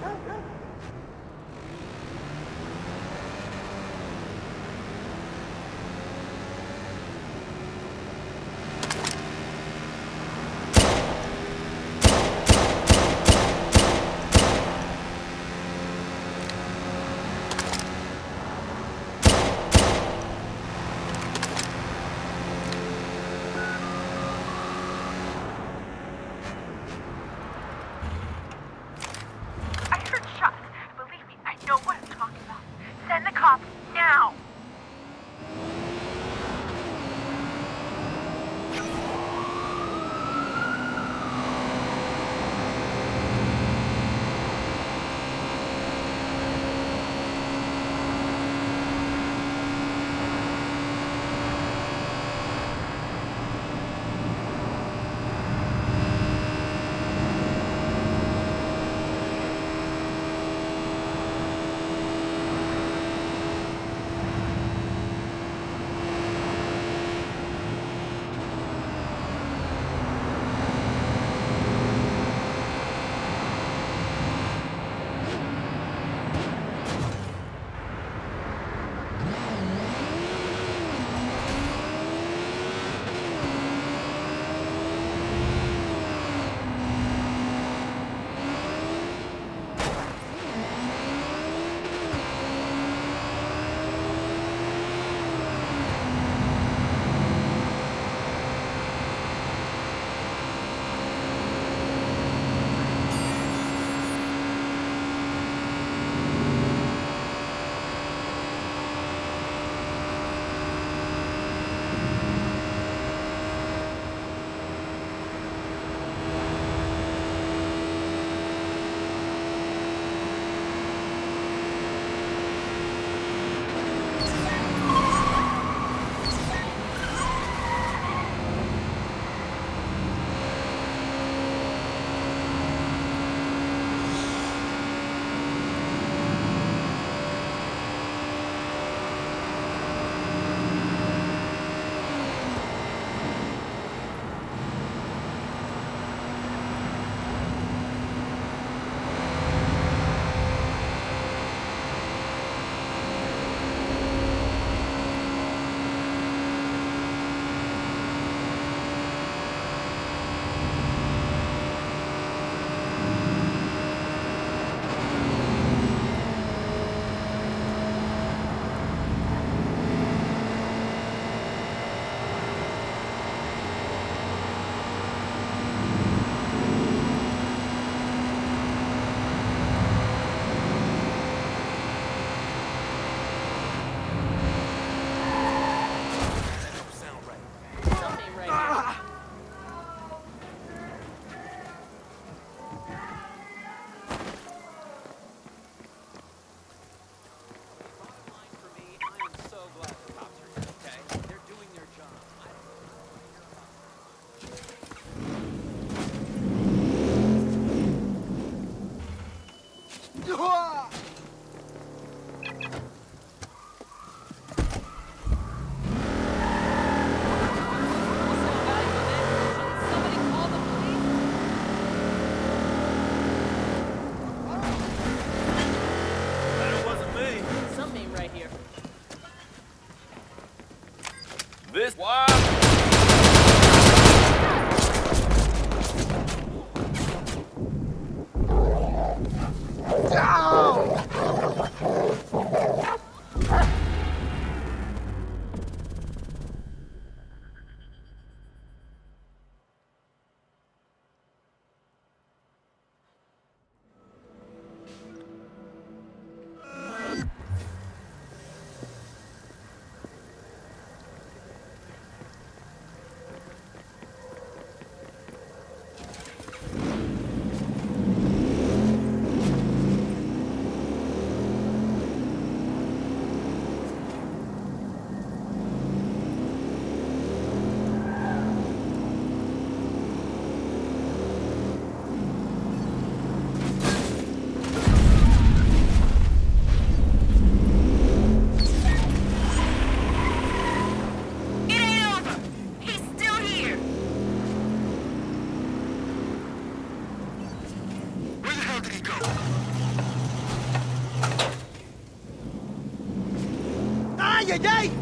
Go, go, go. ay, ay!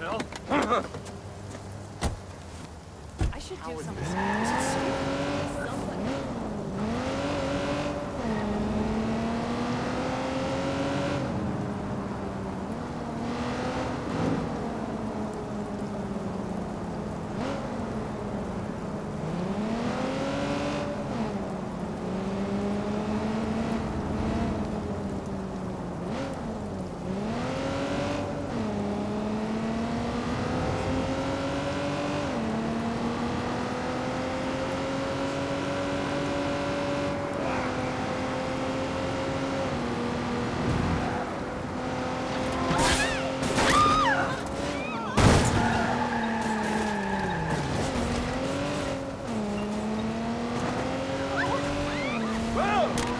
I should do something.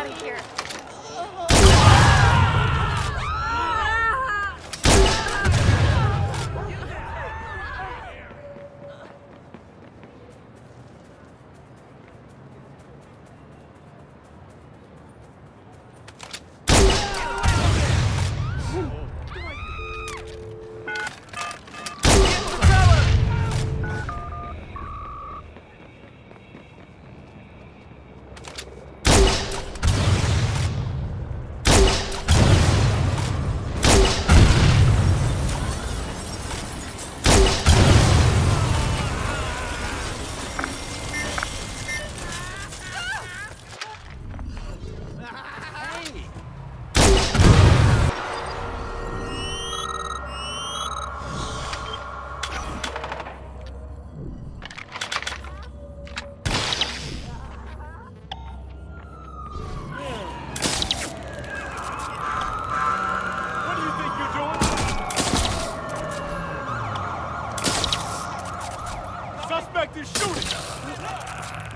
out of here. active shooting.